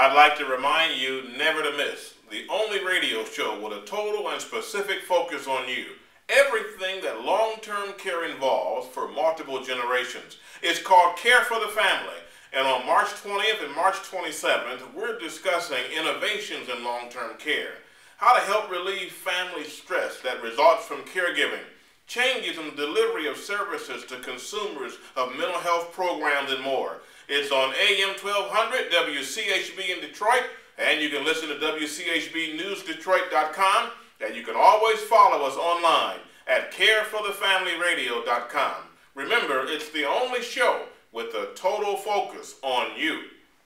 I'd like to remind you never to miss the only radio show with a total and specific focus on you. Everything that long term care involves for multiple generations. It's called Care for the Family. And on March 20th and March 27th, we're discussing innovations in long term care, how to help relieve family stress that results from caregiving, changes in the delivery of services to consumers of mental health programs, and more. It's on AM 1200 WCHB in Detroit, and you can listen to WCHBNewsDetroit.com, and you can always follow us online at careforthefamilyradio.com. Remember, it's the only show with a total focus on you.